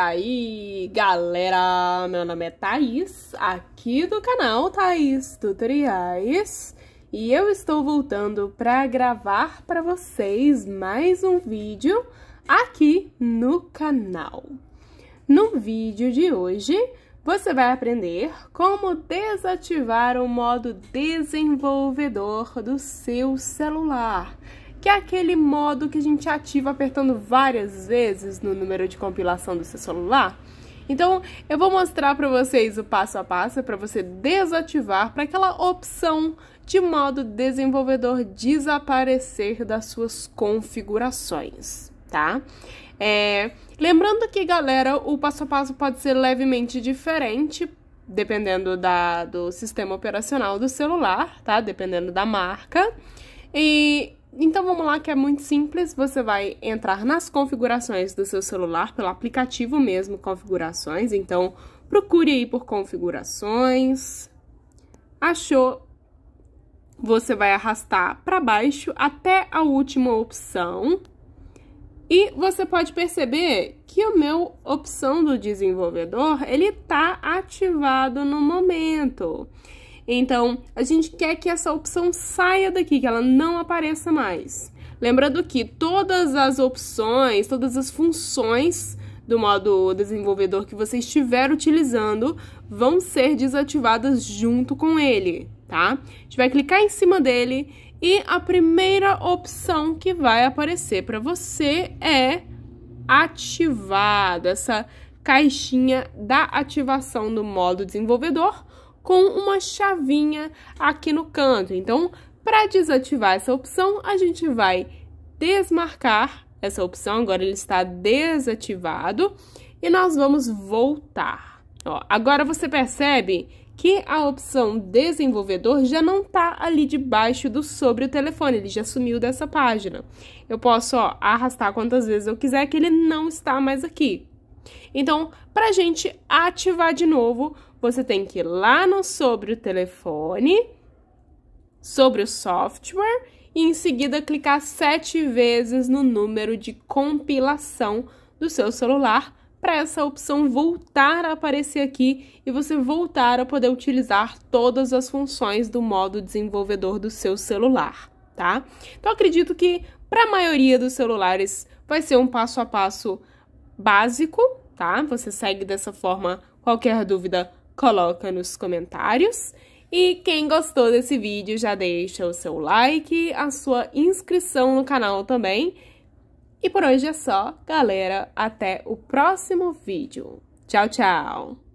aí, galera? Meu nome é Thaís, aqui do canal Thaís Tutoriais, e eu estou voltando para gravar para vocês mais um vídeo aqui no canal. No vídeo de hoje, você vai aprender como desativar o modo desenvolvedor do seu celular que é aquele modo que a gente ativa apertando várias vezes no número de compilação do seu celular. Então, eu vou mostrar para vocês o passo a passo para você desativar para aquela opção de modo desenvolvedor desaparecer das suas configurações, tá? É, lembrando que, galera, o passo a passo pode ser levemente diferente dependendo da, do sistema operacional do celular, tá? Dependendo da marca. E então vamos lá que é muito simples, você vai entrar nas configurações do seu celular pelo aplicativo mesmo, configurações, então procure aí por configurações. Achou? Você vai arrastar para baixo até a última opção. E você pode perceber que o meu opção do desenvolvedor, ele tá ativado no momento. Então, a gente quer que essa opção saia daqui, que ela não apareça mais. Lembrando que todas as opções, todas as funções do modo desenvolvedor que você estiver utilizando vão ser desativadas junto com ele, tá? A gente vai clicar em cima dele e a primeira opção que vai aparecer para você é ativada, essa caixinha da ativação do modo desenvolvedor com uma chavinha aqui no canto. Então, para desativar essa opção, a gente vai desmarcar essa opção, agora ele está desativado, e nós vamos voltar. Ó, agora você percebe que a opção desenvolvedor já não está ali debaixo do sobre o telefone, ele já sumiu dessa página. Eu posso ó, arrastar quantas vezes eu quiser que ele não está mais aqui. Então, para a gente ativar de novo, você tem que ir lá no sobre o telefone, sobre o software, e em seguida clicar sete vezes no número de compilação do seu celular para essa opção voltar a aparecer aqui e você voltar a poder utilizar todas as funções do modo desenvolvedor do seu celular, tá? Então acredito que para a maioria dos celulares vai ser um passo a passo básico, tá? Você segue dessa forma. Qualquer dúvida, coloca nos comentários. E quem gostou desse vídeo já deixa o seu like, a sua inscrição no canal também. E por hoje é só, galera. Até o próximo vídeo. Tchau, tchau!